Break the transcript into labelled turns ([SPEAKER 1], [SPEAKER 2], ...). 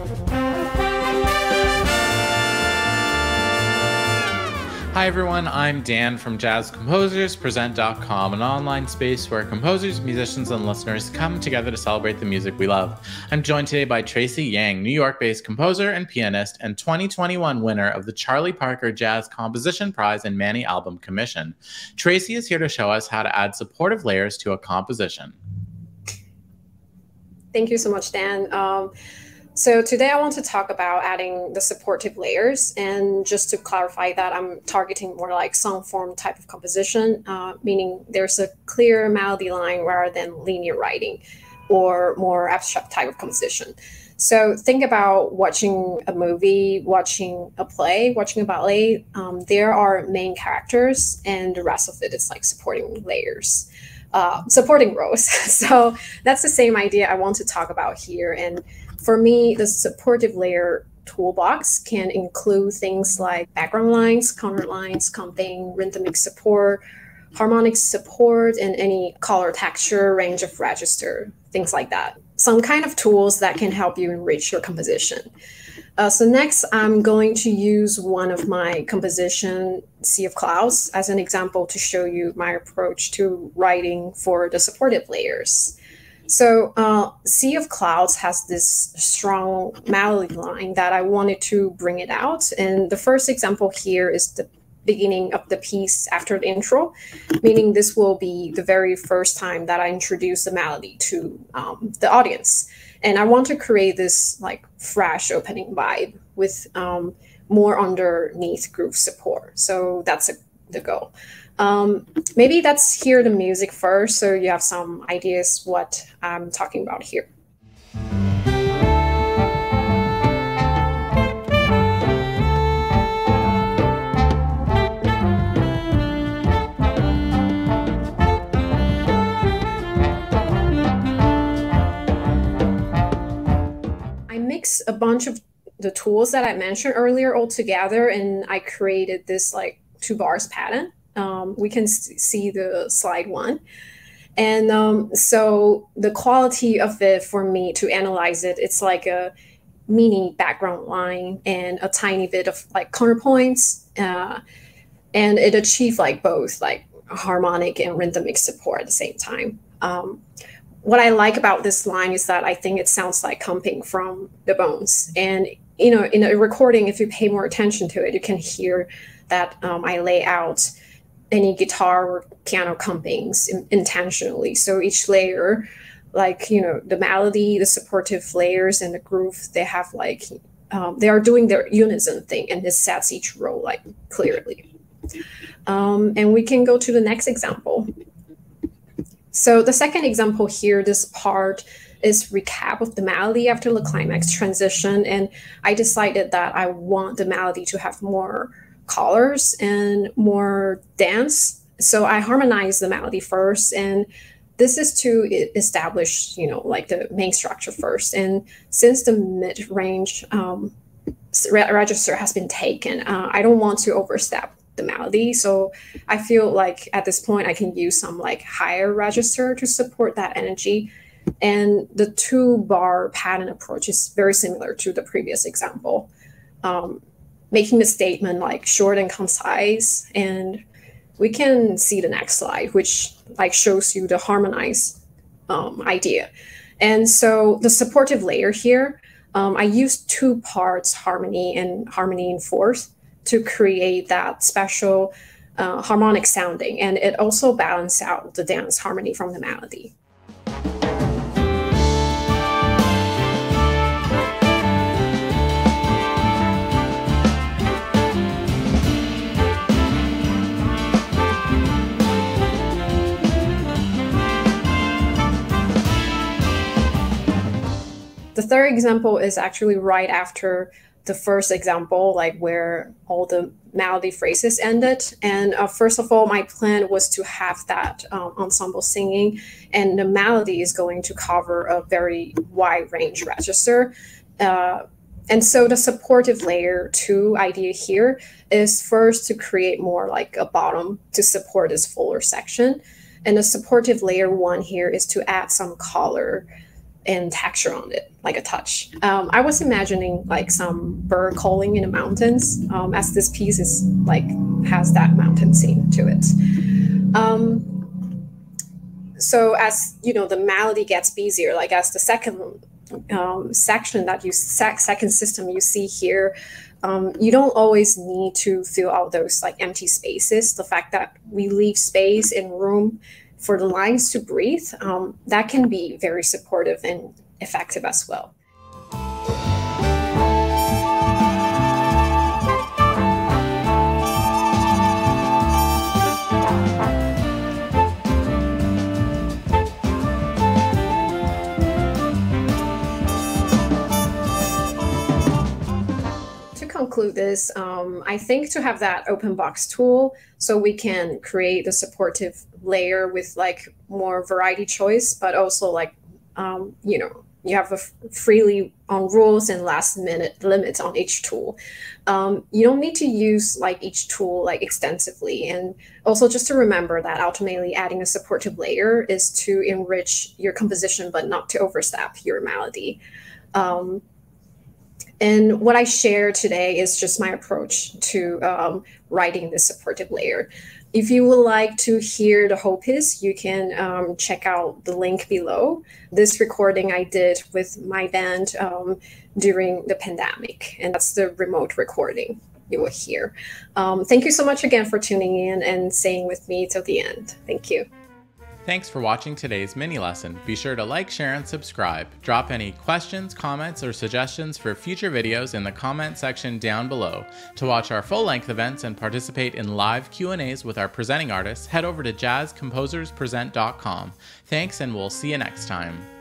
[SPEAKER 1] Hi everyone, I'm Dan from JazzComposersPresent.com, an online space where composers, musicians, and listeners come together to celebrate the music we love. I'm joined today by Tracy Yang, New York based composer and pianist, and 2021 winner of the Charlie Parker Jazz Composition Prize and Manny Albam Commission. Tracy is here to show us how to add supportive layers to a composition.
[SPEAKER 2] Thank you so much, Dan. Um, so today I want to talk about adding the supportive layers. And just to clarify that, I'm targeting more like song form type of composition, uh, meaning there's a clear melody line rather than linear writing or more abstract type of composition. So think about watching a movie, watching a play, watching a ballet. Um, there are main characters, and the rest of it is like supporting layers, uh, supporting roles. so that's the same idea I want to talk about here. And for me, the supportive layer toolbox can include things like background lines, counter lines, comping, rhythmic support, harmonic support, and any color texture, range of register, things like that. Some kind of tools that can help you enrich your composition. Uh, so next, I'm going to use one of my composition, Sea of Clouds, as an example to show you my approach to writing for the supportive layers. So, uh, Sea of Clouds has this strong melody line that I wanted to bring it out. And the first example here is the beginning of the piece after the intro, meaning this will be the very first time that I introduce the melody to um, the audience. And I want to create this like fresh opening vibe with um, more underneath groove support. So that's a, the goal. Um, maybe let's hear the music first so you have some ideas what I'm talking about here. I mix a bunch of the tools that I mentioned earlier all together and I created this like two bars pattern um, we can see the slide one. And um, so the quality of it for me to analyze it, it's like a mini background line and a tiny bit of like counterpoints. Uh, and it achieved like both like harmonic and rhythmic support at the same time. Um, what I like about this line is that I think it sounds like comping from the bones. And you know, in a recording, if you pay more attention to it, you can hear that um, I lay out any guitar or piano compings in, intentionally. So each layer, like you know, the melody, the supportive layers, and the groove, they have like um, they are doing their unison thing, and this sets each role like clearly. Um, and we can go to the next example. So the second example here, this part is recap of the melody after the climax transition, and I decided that I want the melody to have more colors and more dance. So I harmonize the melody first and this is to establish, you know, like the main structure first. And since the mid-range um, register has been taken, uh, I don't want to overstep the melody. So I feel like at this point I can use some like higher register to support that energy. And the two bar pattern approach is very similar to the previous example. Um, making the statement like short and concise and we can see the next slide which like shows you the harmonized um, idea. And so the supportive layer here um, i used two parts harmony and harmony in fourth to create that special uh, harmonic sounding and it also balances out the dance harmony from the melody The third example is actually right after the first example, like where all the melody phrases ended. And uh, first of all, my plan was to have that um, ensemble singing, and the melody is going to cover a very wide range register. Uh, and so the supportive layer two idea here is first to create more like a bottom to support this fuller section. And the supportive layer one here is to add some color and texture on it, like a touch. Um, I was imagining like some bird calling in the mountains, um, as this piece is like has that mountain scene to it. Um, so as you know, the melody gets busier, like as the second um, section that you sec- second system you see here, um, you don't always need to fill out those like empty spaces. The fact that we leave space and room for the lines to breathe, um, that can be very supportive and effective as well. Conclude this, um, I think to have that open box tool so we can create the supportive layer with like more variety choice, but also like, um, you know, you have a freely on rules and last minute limits on each tool. Um, you don't need to use like each tool like extensively. And also just to remember that ultimately adding a supportive layer is to enrich your composition, but not to overstep your melody. Um, and what I share today is just my approach to um, writing this supportive layer. If you would like to hear the whole piece, you can um, check out the link below. This recording I did with my band um, during the pandemic, and that's the remote recording you will hear. Um, thank you so much again for tuning in and staying with me till the end. Thank you.
[SPEAKER 1] Thanks for watching today's mini lesson. Be sure to like, share, and subscribe. Drop any questions, comments, or suggestions for future videos in the comment section down below. To watch our full-length events and participate in live Q&As with our presenting artists, head over to jazzcomposerspresent.com. Thanks, and we'll see you next time.